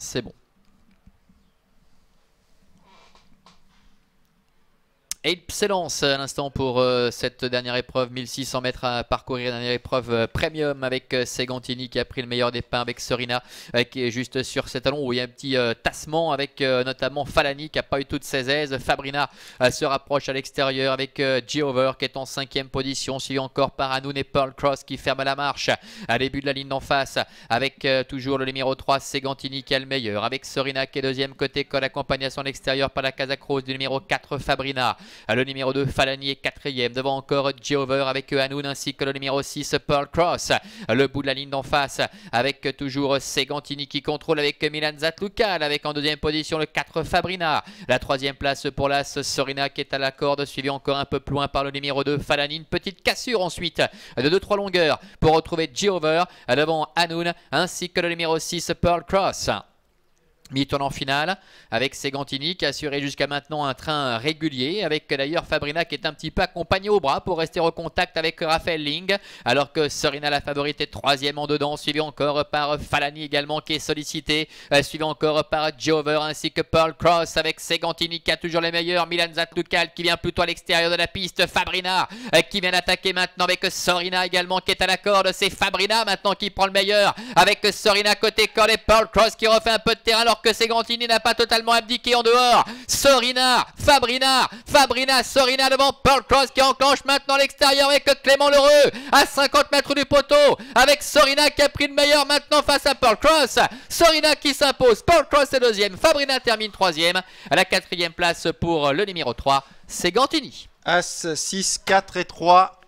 C'est bon. Excellence à l'instant pour euh, cette dernière épreuve, 1600 mètres à parcourir, dernière épreuve euh, premium avec euh, Segantini qui a pris le meilleur des pains avec Sorina qui est juste sur cet talon où il y a un petit tassement avec notamment Falani qui n'a pas eu toutes ses aises. Fabrina se rapproche à l'extérieur avec G-Over qui est en cinquième position, suivi encore par Anoun et Pearl Cross qui ferment la marche à début de la ligne d'en face avec toujours le numéro 3 Segantini qui est le meilleur avec Sorina qui est deuxième côté, col accompagné à son extérieur par la Casa Cruz du numéro 4 Fabrina. Le numéro 2, Falani est quatrième. Devant encore Jover avec Hanoun ainsi que le numéro 6, Pearl Cross. Le bout de la ligne d'en face avec toujours Segantini qui contrôle avec Milan Zatlukal. Avec en deuxième position le 4, Fabrina. La troisième place pour l'As Sorina qui est à la corde. Suivi encore un peu plus loin par le numéro 2, Falani. Une petite cassure ensuite de 2-3 longueurs pour retrouver Jover devant Hanoun ainsi que le numéro 6, Pearl Cross. Mi-tournant final avec Segantini qui a assuré jusqu'à maintenant un train régulier avec d'ailleurs Fabrina qui est un petit peu accompagnée au bras pour rester au contact avec Raphaël Ling alors que Serena la favorite est troisième en dedans suivi encore par Falani également qui est sollicité euh, suivi encore par Jover ainsi que Pearl Cross avec Segantini qui a toujours les meilleurs Milan Zatlukal qui vient plutôt à l'extérieur de la piste Fabrina euh, qui vient d'attaquer maintenant avec Sorina également qui est à la corde c'est Fabrina maintenant qui prend le meilleur avec Sorina côté corde et Pearl Cross qui refait un peu de terrain alors que Segantini n'a pas totalement abdiqué en dehors. Sorina, Fabrina, Fabrina, Sorina devant Pearl Cross qui enclenche maintenant l'extérieur avec Clément Lheureux à 50 mètres du poteau. Avec Sorina qui a pris le meilleur maintenant face à Pearl Cross. Sorina qui s'impose. Pearl Cross est deuxième. Fabrina termine troisième. À la quatrième place pour le numéro 3, Segantini. As 6, 4 et 3.